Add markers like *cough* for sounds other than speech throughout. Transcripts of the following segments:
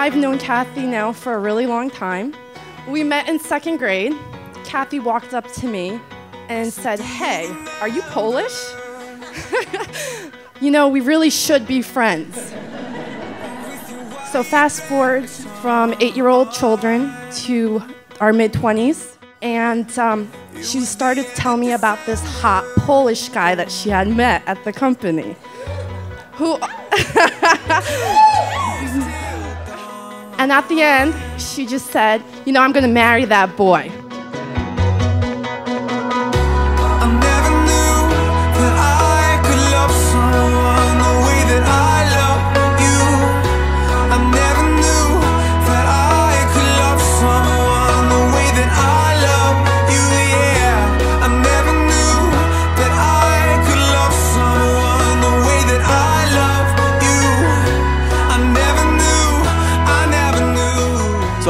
I've known Kathy now for a really long time. We met in second grade. Kathy walked up to me and said, Hey, are you Polish? *laughs* you know, we really should be friends. So, fast forward from eight year old children to our mid 20s, and um, she started to tell me about this hot Polish guy that she had met at the company. Who. *laughs* *laughs* and at the end, she just said, You know, I'm gonna marry that boy.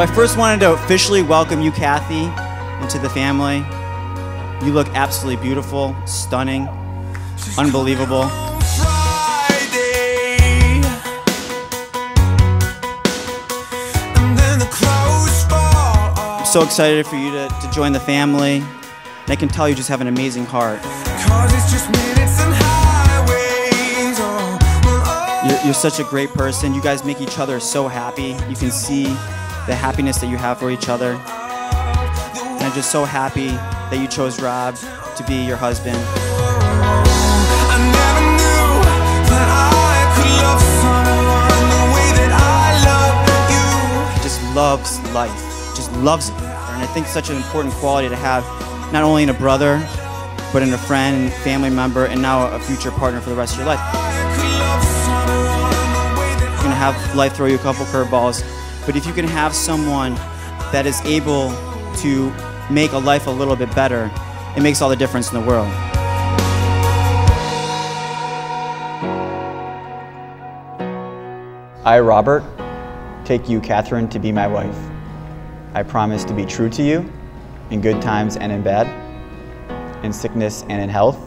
So I first wanted to officially welcome you, Kathy, into the family. You look absolutely beautiful, stunning, unbelievable. I'm so excited for you to, to join the family. And I can tell you just have an amazing heart. You're, you're such a great person. You guys make each other so happy. You can see the happiness that you have for each other. And I'm just so happy that you chose Rob to be your husband. Just loves life, just loves it. And I think it's such an important quality to have, not only in a brother, but in a friend, family member, and now a future partner for the rest of your life. You're gonna have life throw you a couple curveballs, but if you can have someone that is able to make a life a little bit better, it makes all the difference in the world. I, Robert, take you, Katherine, to be my wife. I promise to be true to you in good times and in bad, in sickness and in health.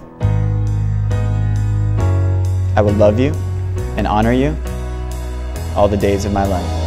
I will love you and honor you all the days of my life.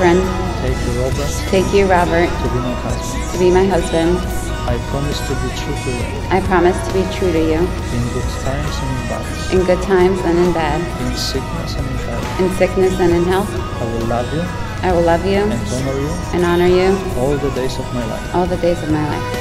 Katherine, Take you, Robert, take you, Robert, to be my husband. to be my husband. I promise to be true to you I promise to be true to you in good times and in bad, in good times and in bad, in sickness and in health. in sickness and in health. I will love you I will love you and honor you and honor you all the days of my life. all the days of my life.